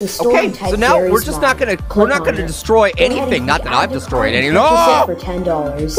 Okay, so now we're just not gonna we're not gonna destroy anything. Not that I've destroyed anything. No. For ten dollars.